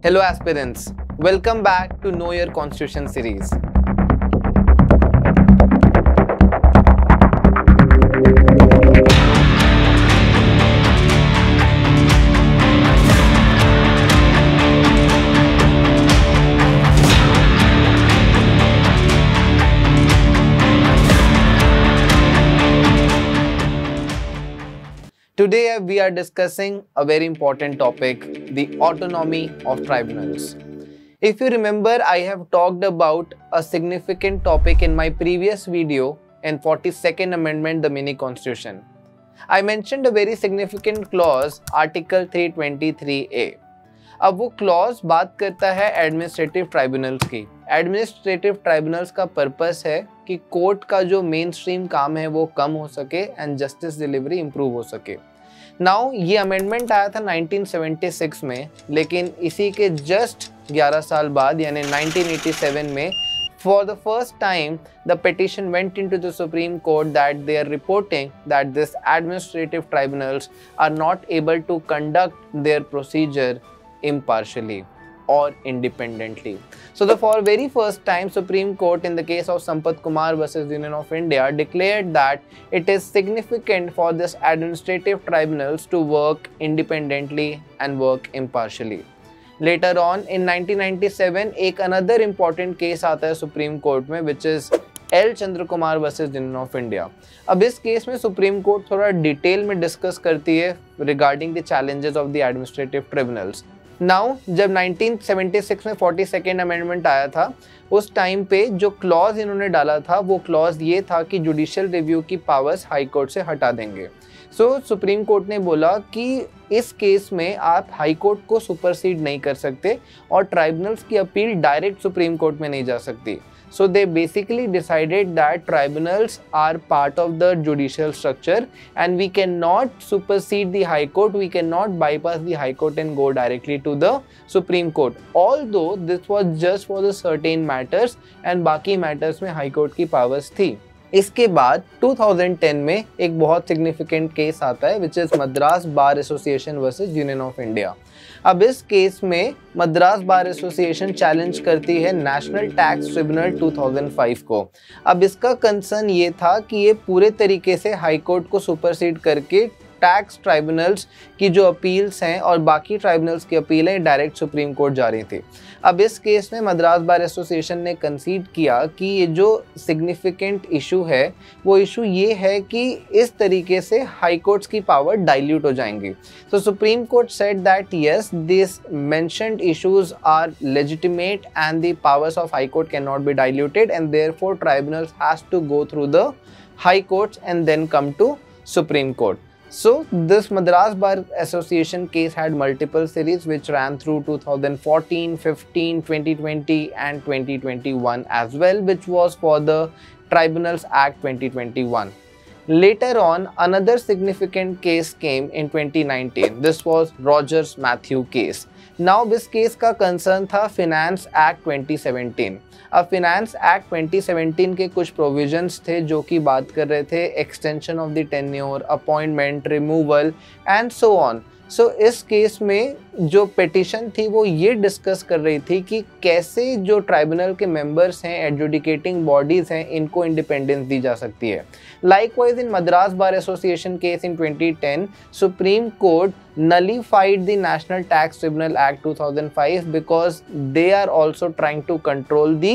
Hello aspirants, welcome back to Know Your Constitution series. Today we are discussing a very important topic, the autonomy of tribunals. If you remember, I have talked about a significant topic in my previous video in 42nd Amendment, the mini constitution. I mentioned a very significant clause, Article 323A. अब वो clause बात करता है administrative tribunals की administrative tribunals का purpose है कि court का जो मेन स्ट्रीम काम है वो कम हो सके एंड जस्टिस डिलीवरी इंप्रूव हो सके नाउ ये अमेंडमेंट आया था 1976 में, लेकिन इसी के जस्ट 11 साल बाद, यानी 1987 में for the first time the petition went into the supreme court that they are reporting that this administrative tribunals are not able to conduct their procedure impartially or independently. So the for very first time Supreme Court in the case of Sampath Kumar versus Union of India declared that it is significant for this administrative tribunals to work independently and work impartially. Later on in 1997 एक another important case आता है Supreme Court में which is L Chandra Kumar versus Union of India अब इस case में supreme court थोड़ा detail में discuss करती है regarding the challenges of the administrative tribunals now जब 1976 में फोर्टी सेकेंड अमेंडमेंट आया था उस टाइम पे जो क्लॉज इन्होंने डाला था, वो क्लॉज ये था कि जुडिशियल रिव्यू की पावर्स हाई कोर्ट से हटा देंगे। सो सुप्रीम कोर्ट ने बोला कि इस केस में आप हाई कोर्ट को सुपरसीड नहीं कर सकते और ट्राइब्यूनल्स की अपील डायरेक्ट सुप्रीम कोर्ट में नहीं जा सकती। So they basically decided that tribunals are part of the judicial structure and we can not supersede the high court we can not bypass the high court and go directly to the supreme court although this was just for the certain matter matters and बाकी matters में Court की powers थी। इसके बाद 2010 में एक बहुत significant case आता है which is Madras bar association versus union of India अब इस केस में मद्रास बार एसोसिएशन चैलेंज करती है नेशनल टैक्स ट्रिब्यूनल 2005 को। अब इसका कंसर्न ये था कि ये पूरे तरीके से हाई कोर्ट को सुपरसीड करके टैक्स ट्राइब्यूनल्स की जो अपील्स हैं और बाकी ट्राइब्यूनल्स की अपीलें डायरेक्ट सुप्रीम कोर्ट जा रही थी। अब इस केस में मद्रास बार एसोसिएशन ने कंसीड किया कि ये जो सिग्निफिकेंट इशू है, वो इशू ये है कि इस तरीके से हाई कोर्ट्स की पावर डाइल्यूट हो जाएँगी। So supreme court said that yes this mentioned issues are legitimate and the powers of high court can not be diluted and therefore tribunals has to go through the high courts and then come to supreme court So this Madras Bar Association case had multiple series which ran through 2014, 15, 2020 and 2021 as well which was for the Tribunals Act 2021. Later on, another significant case came in 2019. This was Rogers Matthew case. Now this case का concern था Finance Act 2017. अब finance act 2017 के कुछ provisions थे जो कि बात कर रहे थे extension of the tenure appointment removal and so on so so, इस केस में जो पिटिशन थी वो ये डिस्कस कर रही थी कि कैसे जो ट्राइब्यूनल के मेंबर्स हैं एडजुडिकेटिंग बॉडीज़ हैं इनको इंडिपेंडेंस दी जा सकती है। Likewise in Madras bar association case in 2010 supreme court nullified the National Tax Tribunal Act 2005 because they are also trying to control the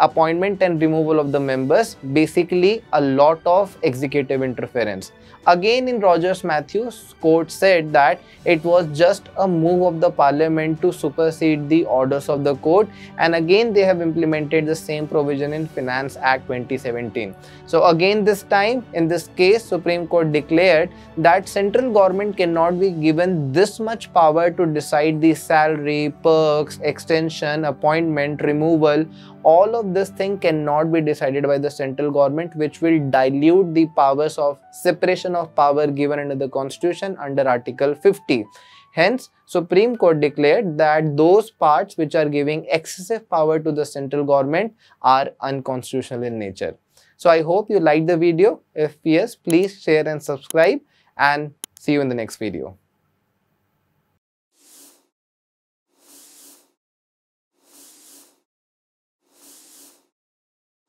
appointment and removal of the members, basically a lot of executive interference. Again in Rogers Matthews, court said that it was just a move of the parliament to supersede the orders of the court and again they have implemented the same provision in Finance Act 2017. So again this time in this case Supreme Court declared that central government cannot be given this much power to decide the salary, perks, extension, appointment, removal all of this thing cannot be decided by the central government which will dilute the powers of separation of power given under the constitution under article 50 hence supreme court declared that those parts which are giving excessive power to the central government are unconstitutional in nature. So i hope you liked the video. If yes please share and subscribe and see you in the next video